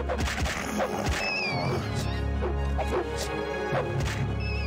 I'm sorry.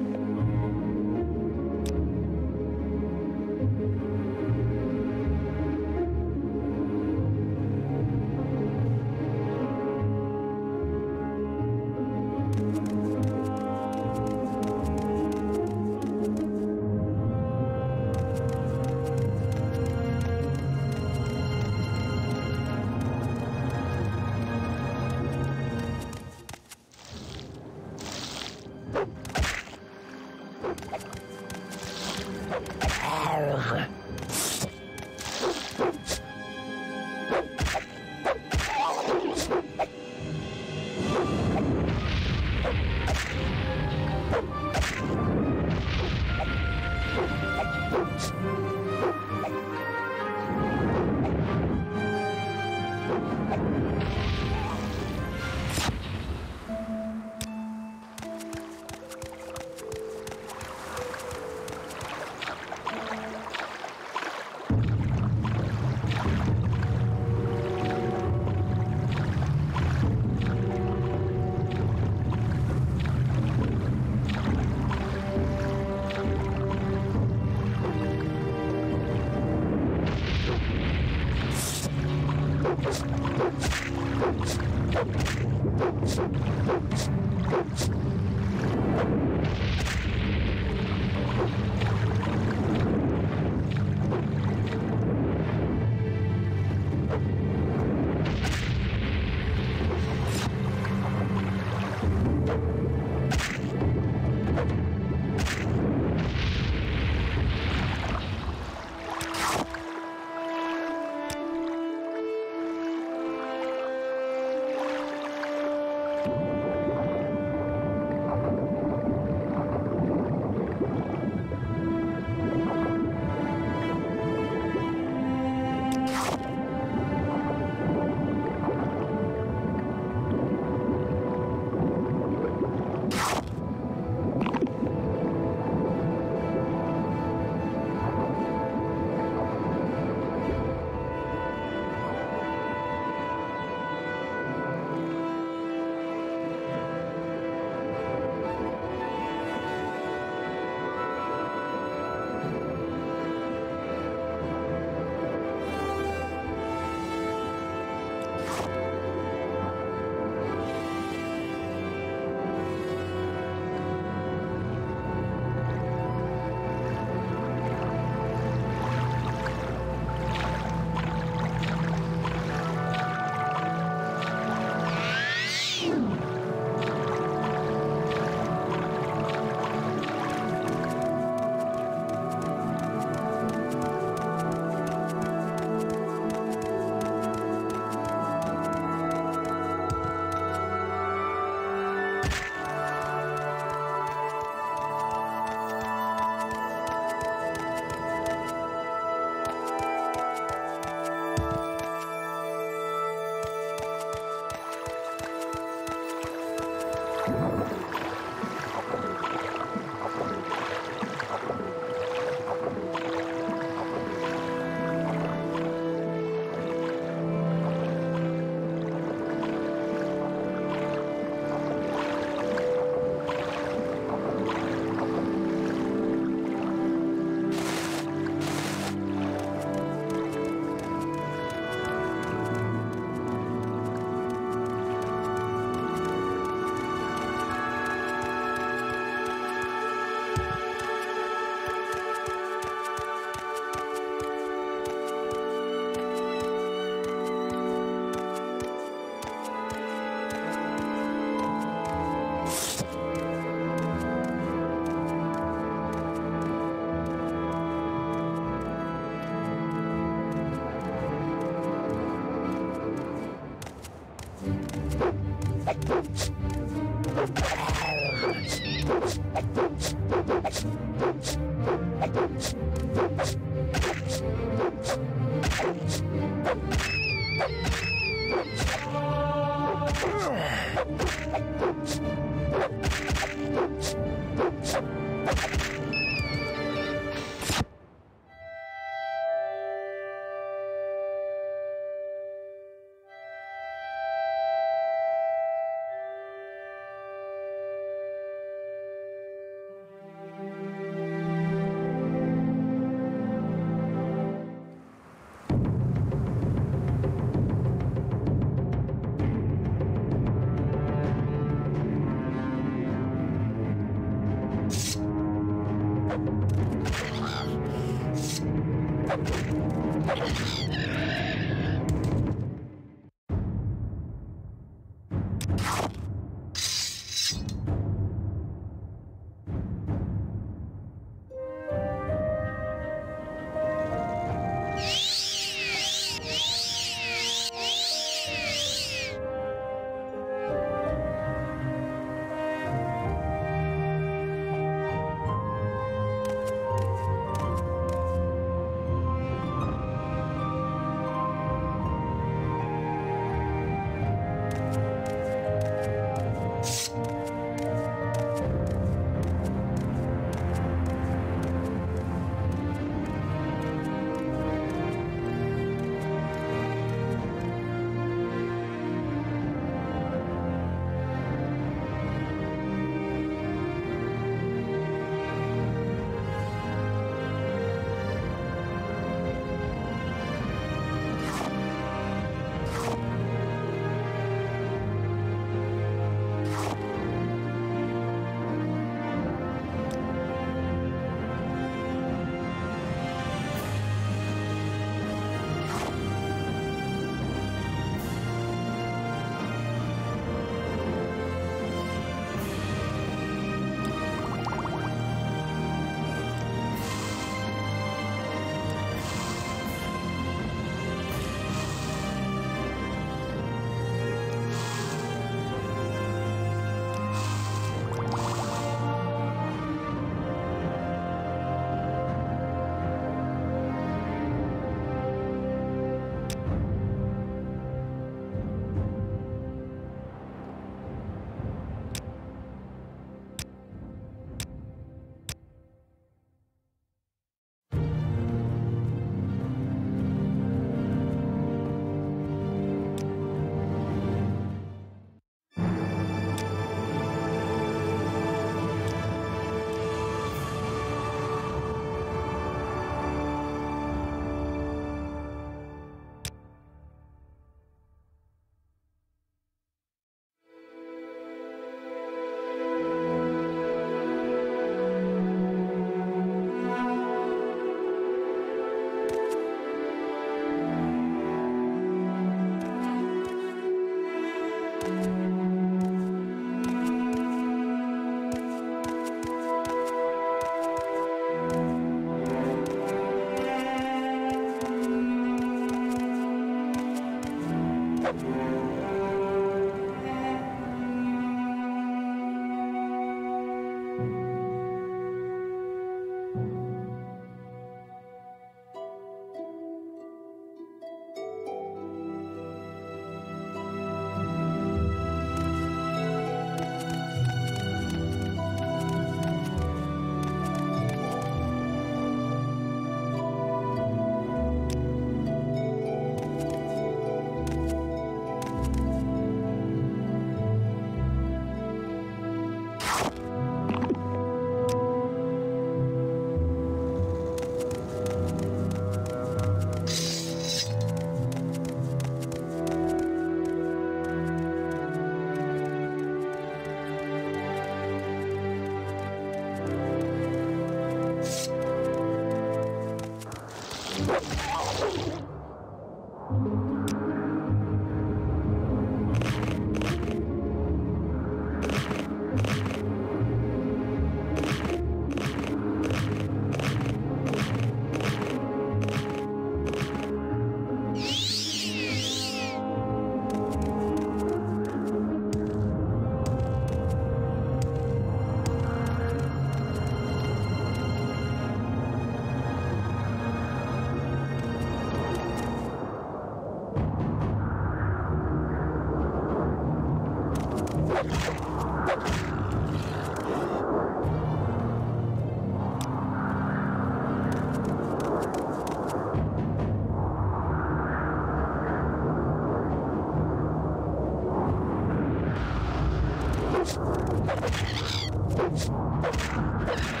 Let's go.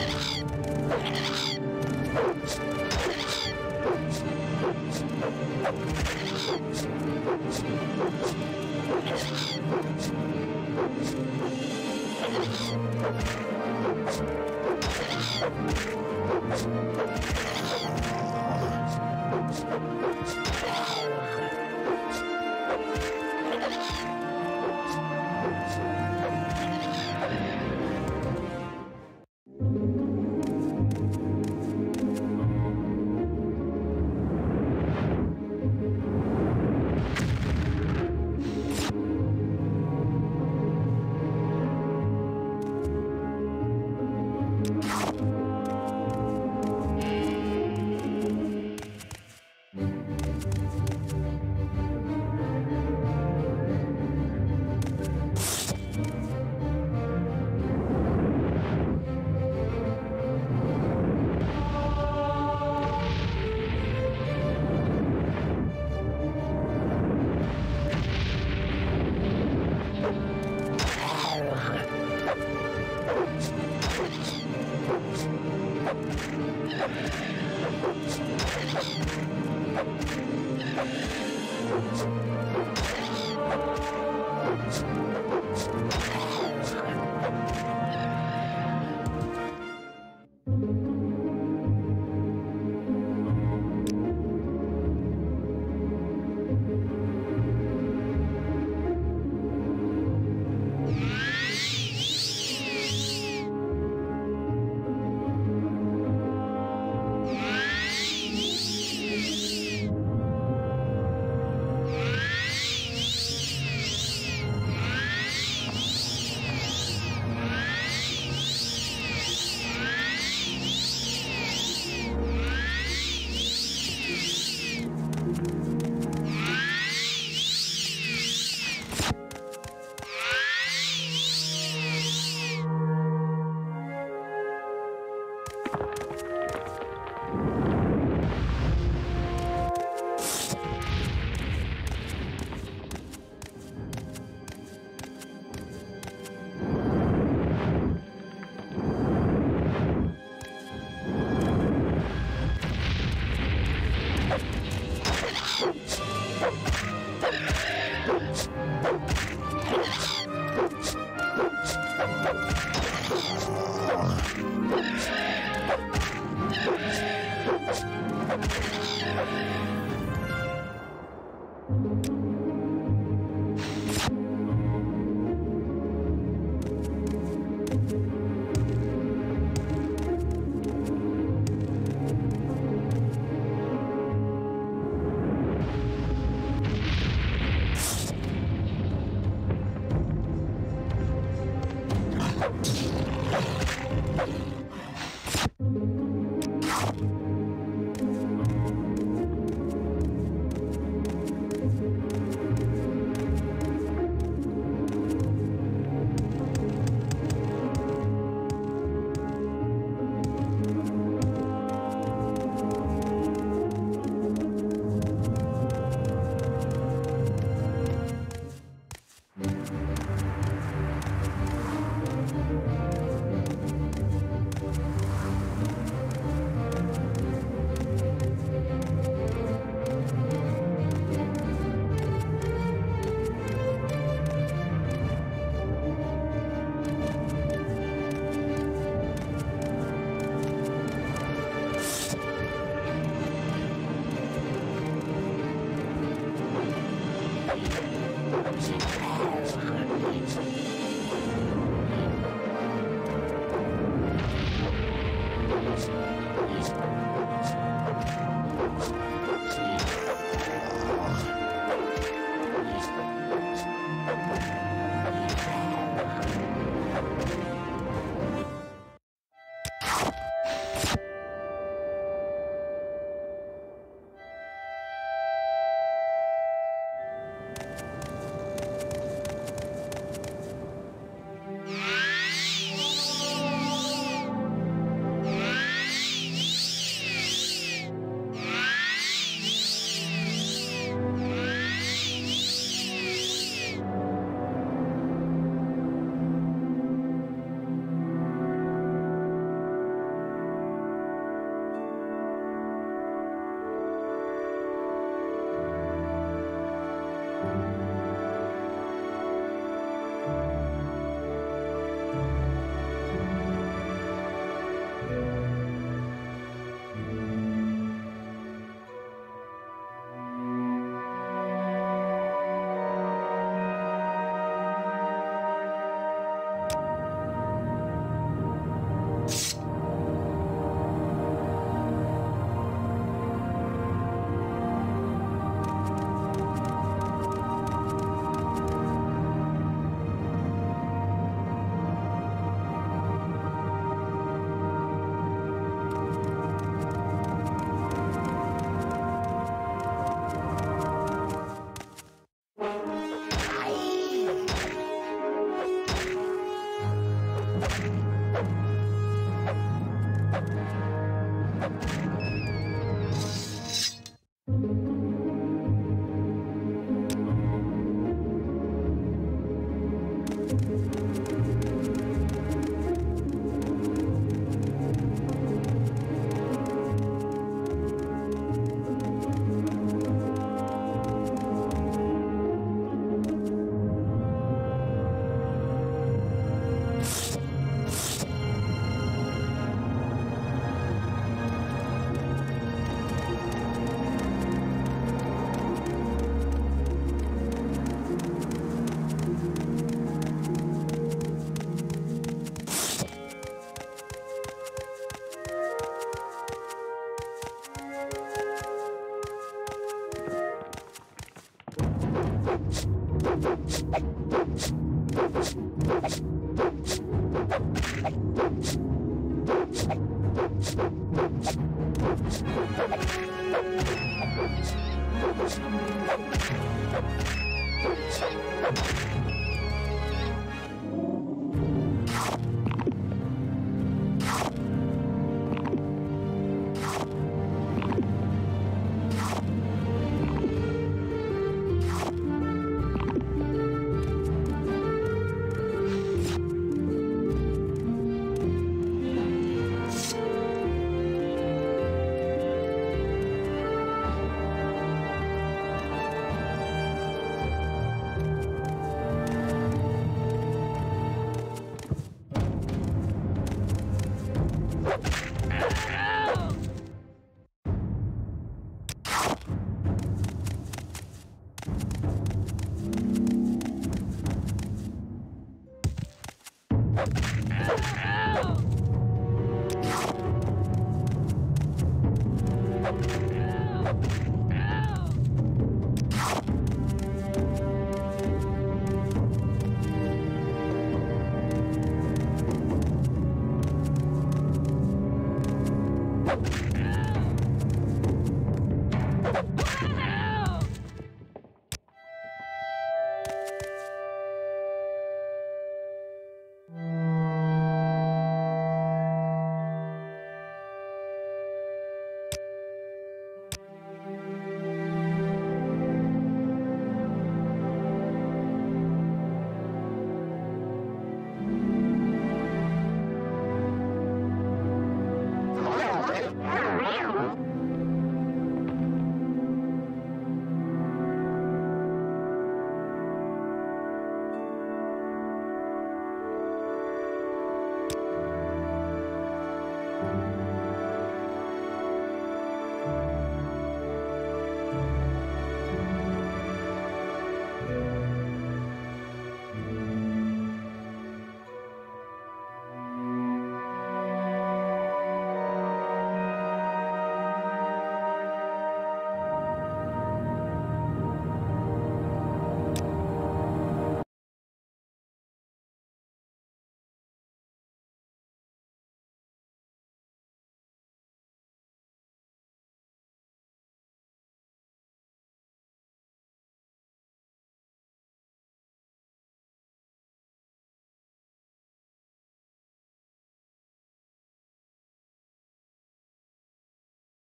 you Thank you.